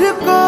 with God.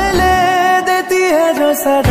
सदा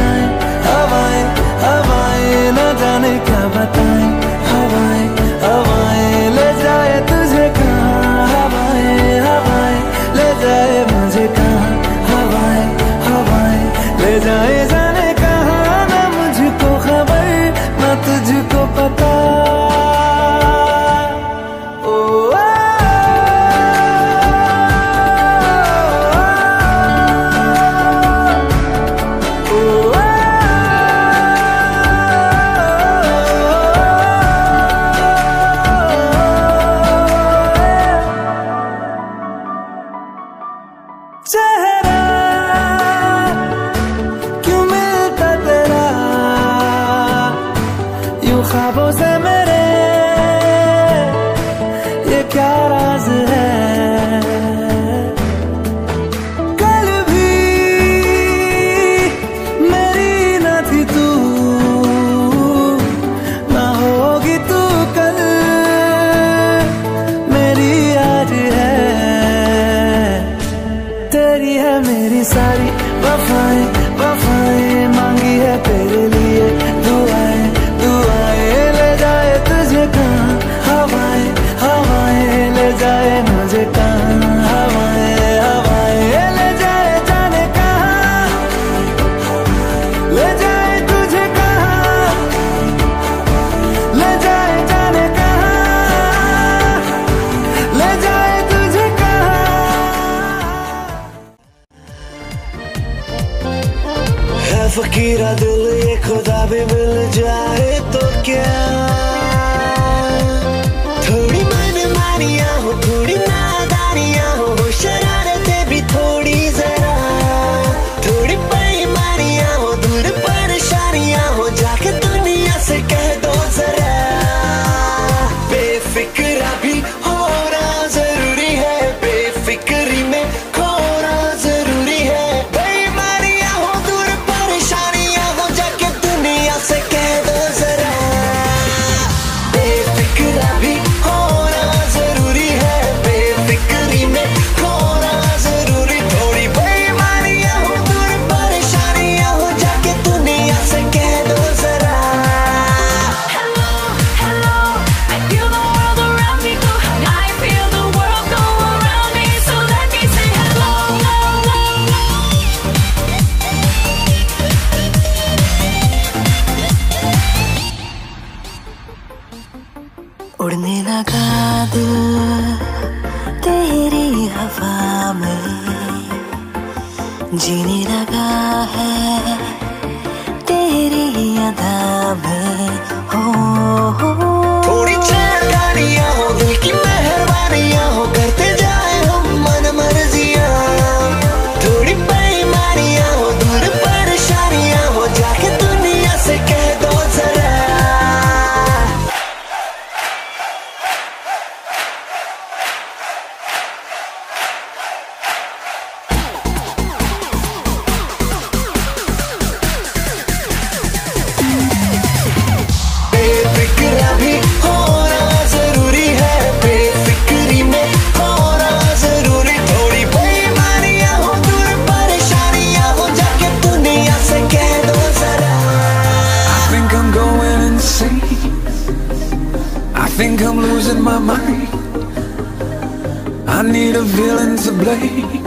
need a villain to blame.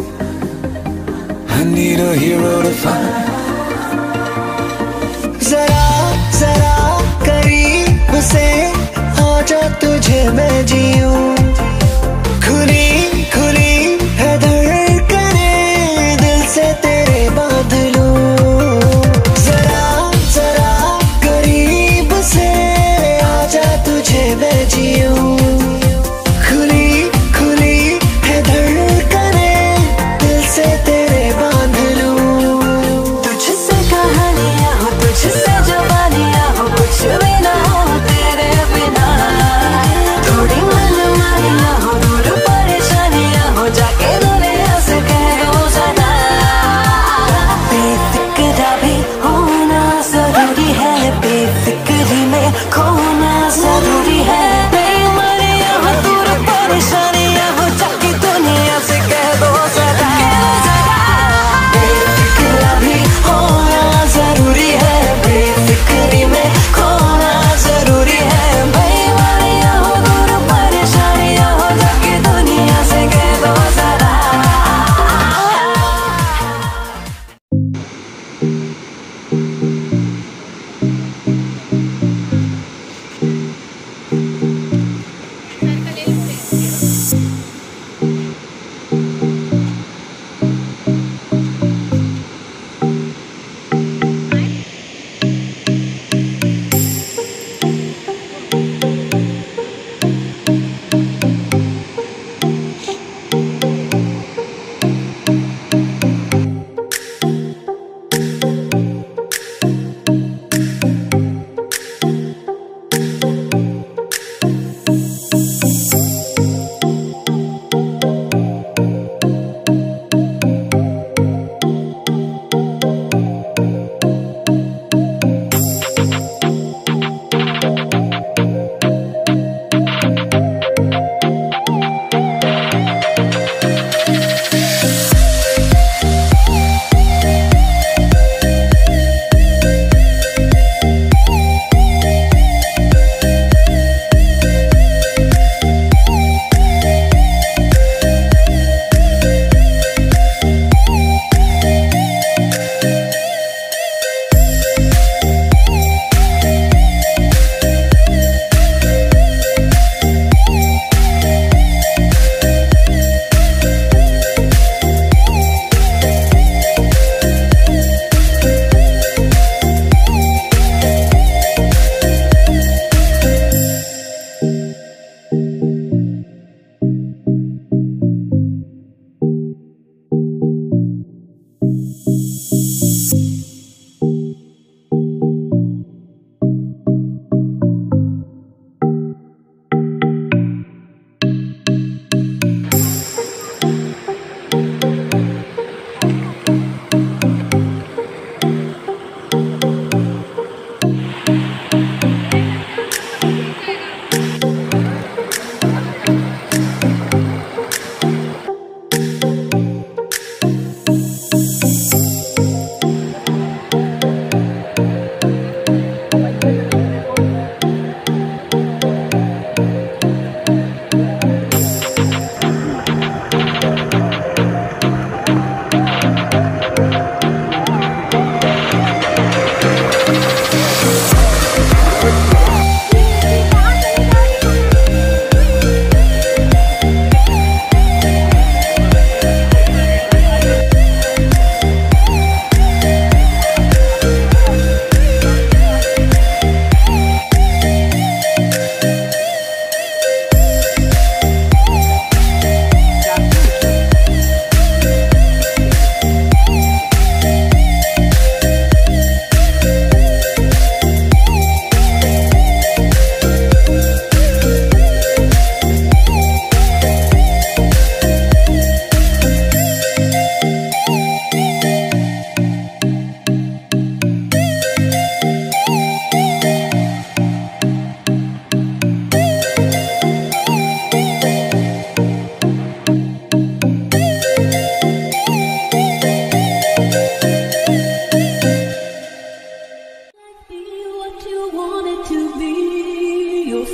I need a hero to find. Zarā, zarā, करीब से आ जा तुझे मैं जीऊं।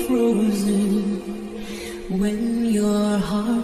frozen when your heart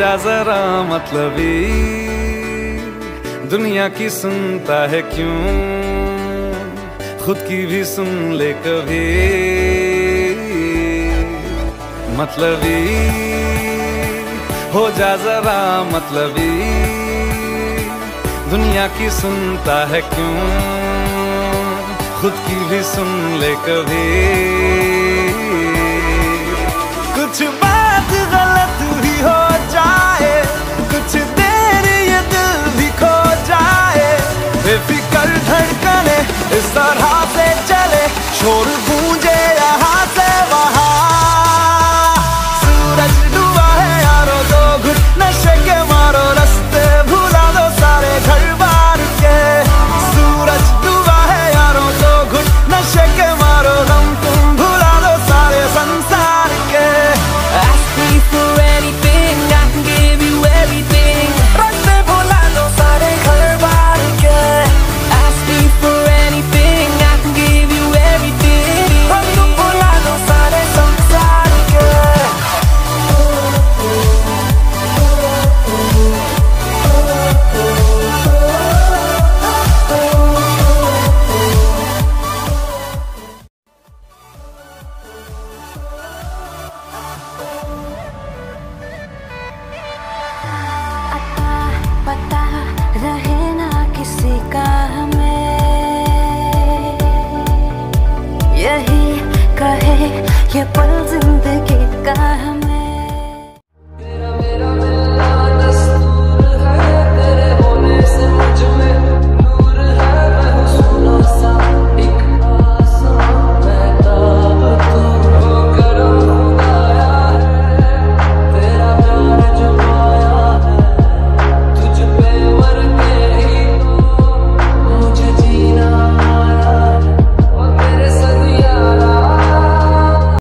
जा जरा मतलबी दुनिया की सुनता है क्यों? खुद की भी सुन ले कभी। मतलबी हो। जा जरा मतलबी दुनिया की सुनता है क्यों? खुद की भी सुन ले कभी। जाए। बेफिक्र धड़कन का ये पल ज़िंदगी का हम